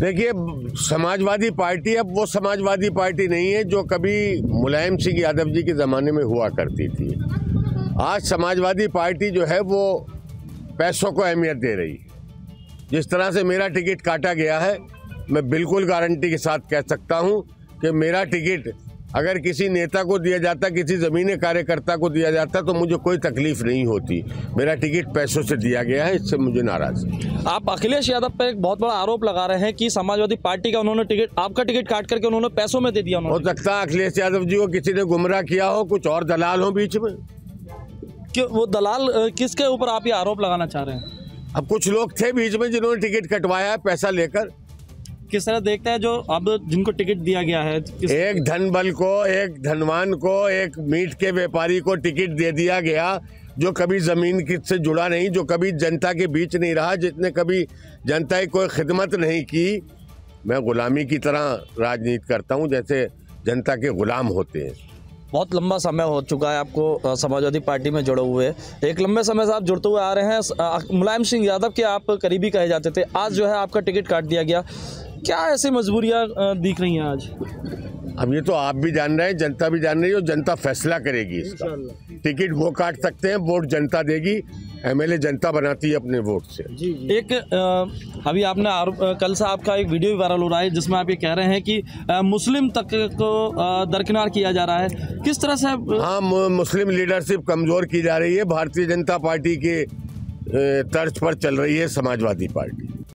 देखिए, समाजवादी पार्टी अब वो समाजवादी पार्टी नहीं है जो कभी मुलायम सिंह यादव जी के ज़माने में हुआ करती थी। आज समाजवादी पार्टी जो है वो पैसों को अहमियत दे रही है। जिस तरह से मेरा टिकट काटा गया है, मैं बिल्कुल गारंटी के साथ कह सकता हूँ कि मेरा टिकट अगर किसी नेता को दिया जाता किसी जमीनी कार्यकर्ता को दिया जाता तो मुझे कोई तकलीफ़ नहीं होती। मेरा टिकट पैसों से दिया गया है इससे मुझे नाराज़ आप अखिलेश यादव पे एक बहुत बड़ा आरोप लगा रहे हैं कि समाजवादी पार्टी का उन्होंने टिकट आपका टिकट काट करके उन्होंने पैसों में दे दिया हो सकता है अखिलेश यादव जी को किसी ने गुमराह किया हो कुछ और दलाल हो बीच में। कि वो दलाल किसके ऊपर आप ये आरोप लगाना चाह रहे हैं? अब कुछ लोग थे बीच में जिन्होंने टिकट कटवाया है पैसा लेकर। किस तरह देखते हैं जो अब जिनको टिकट दिया गया है? किस एक धन बल को एक धनवान को एक मीट के व्यापारी को टिकट दे दिया गया जो कभी ज़मीन की से जुड़ा नहीं जो कभी जनता के बीच नहीं रहा जिसने कभी जनता की कोई खिदमत नहीं की। मैं गुलामी की तरह राजनीति करता हूँ जैसे जनता के गुलाम होते हैं। बहुत लंबा समय हो चुका है आपको समाजवादी पार्टी में जुड़े हुए। एक लंबे समय से आप जुड़ते हुए आ रहे हैं। मुलायम सिंह यादव के आप करीबी कहे जाते थे। आज जो है आपका टिकट काट दिया गया। क्या ऐसी मजबूरियाँ दिख रही हैं आज? अब ये तो आप भी जान रहे हैं जनता भी जान रही है और जनता फैसला करेगी इसका। टिकट वो काट सकते हैं वोट जनता देगी एमएलए जनता बनाती है अपने वोट से। जी, जी। एक अ, अभी आपने आरोप कल से आपका एक वीडियो भी वायरल हो रहा है जिसमें आप ये कह रहे हैं कि अ, मुस्लिम तक को दरकिनार किया जा रहा है। किस तरह से हाँ मुस्लिम लीडरशिप कमज़ोर की जा रही है भारतीय जनता पार्टी के तर्ज पर चल रही है समाजवादी पार्टी।